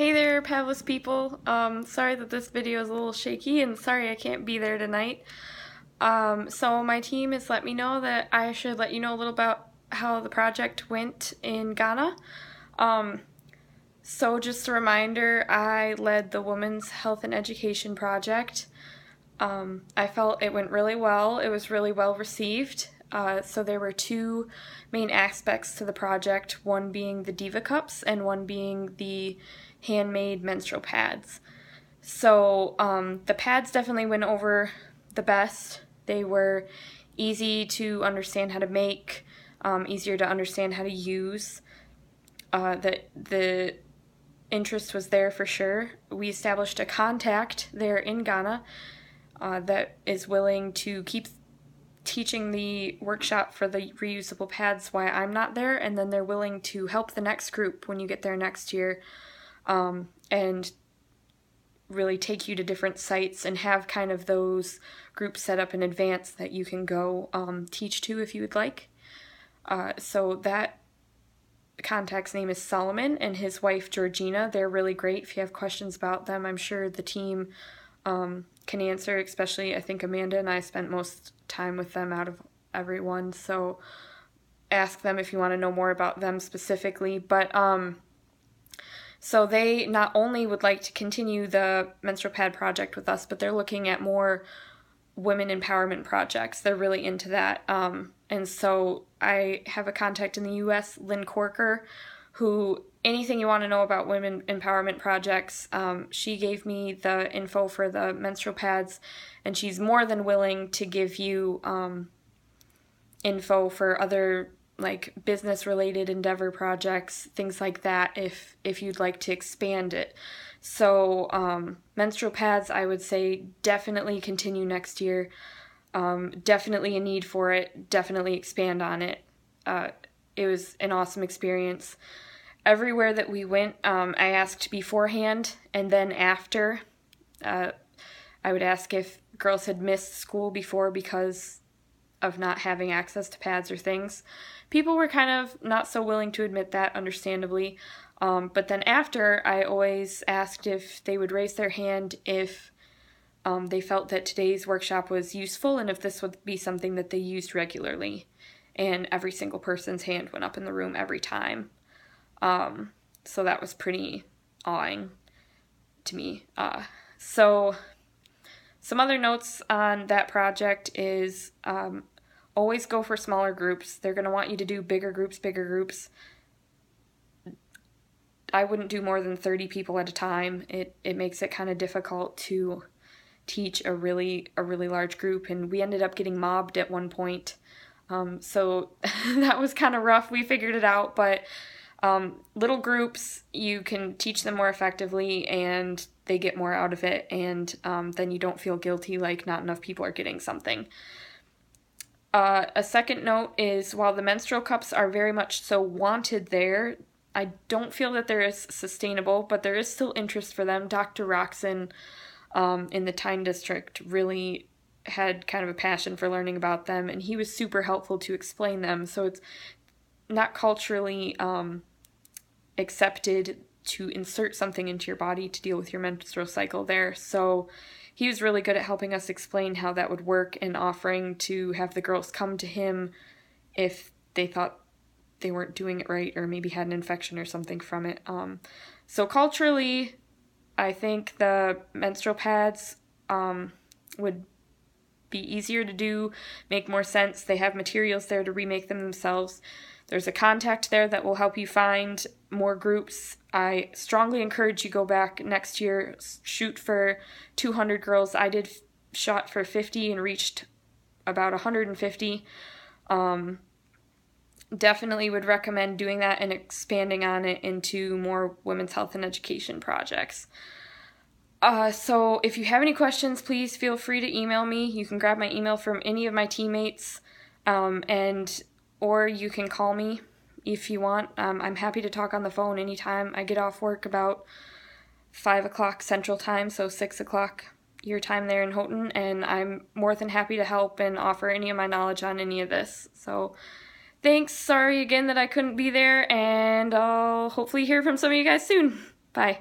Hey there, Pavlis people. Um, sorry that this video is a little shaky and sorry I can't be there tonight. Um, so my team has let me know that I should let you know a little about how the project went in Ghana. Um, so just a reminder, I led the Women's Health and Education Project. Um, I felt it went really well. It was really well received. Uh, so there were two main aspects to the project, one being the Diva Cups and one being the handmade menstrual pads. So um, the pads definitely went over the best. They were easy to understand how to make, um, easier to understand how to use. Uh, the the interest was there for sure. We established a contact there in Ghana uh, that is willing to keep teaching the workshop for the reusable pads why I'm not there, and then they're willing to help the next group when you get there next year um, and really take you to different sites and have kind of those groups set up in advance that you can go um, teach to if you would like. Uh, so that contact's name is Solomon and his wife Georgina. They're really great. If you have questions about them, I'm sure the team um, can answer. Especially, I think Amanda and I spent most time with them out of everyone. So ask them if you want to know more about them specifically. But um, so they not only would like to continue the menstrual pad project with us, but they're looking at more women empowerment projects. They're really into that. Um, and so I have a contact in the U.S., Lynn Corker, who anything you want to know about women empowerment projects, um, she gave me the info for the menstrual pads, and she's more than willing to give you um, info for other like business related endeavor projects, things like that if if you'd like to expand it. So um, menstrual pads, I would say definitely continue next year. Um, definitely a need for it. Definitely expand on it. Uh, it was an awesome experience. Everywhere that we went, um, I asked beforehand and then after. Uh, I would ask if girls had missed school before because of not having access to pads or things. People were kind of not so willing to admit that, understandably. Um, but then after, I always asked if they would raise their hand if um, they felt that today's workshop was useful and if this would be something that they used regularly. And every single person's hand went up in the room every time. Um, so that was pretty awing to me. Uh, so, some other notes on that project is um, always go for smaller groups. They're going to want you to do bigger groups, bigger groups. I wouldn't do more than 30 people at a time. It it makes it kind of difficult to teach a really a really large group and we ended up getting mobbed at one point. Um, so that was kind of rough. We figured it out, but um, little groups you can teach them more effectively and they get more out of it and um, then you don't feel guilty like not enough people are getting something. Uh, a second note is while the menstrual cups are very much so wanted there, I don't feel that they're sustainable, but there is still interest for them. Dr. Roxon um, in the Tain district really had kind of a passion for learning about them, and he was super helpful to explain them. So it's not culturally um, accepted to insert something into your body to deal with your menstrual cycle there. So he was really good at helping us explain how that would work and offering to have the girls come to him if they thought they weren't doing it right or maybe had an infection or something from it. Um, so culturally, I think the menstrual pads um, would be easier to do, make more sense. They have materials there to remake them themselves. There's a contact there that will help you find more groups. I strongly encourage you go back next year, shoot for 200 girls. I did shot for 50 and reached about 150. Um, definitely would recommend doing that and expanding on it into more women's health and education projects. Uh, so if you have any questions, please feel free to email me. You can grab my email from any of my teammates. Um, and or you can call me if you want. Um, I'm happy to talk on the phone anytime. I get off work about 5 o'clock Central Time, so 6 o'clock your time there in Houghton, and I'm more than happy to help and offer any of my knowledge on any of this. So thanks. Sorry again that I couldn't be there, and I'll hopefully hear from some of you guys soon. Bye.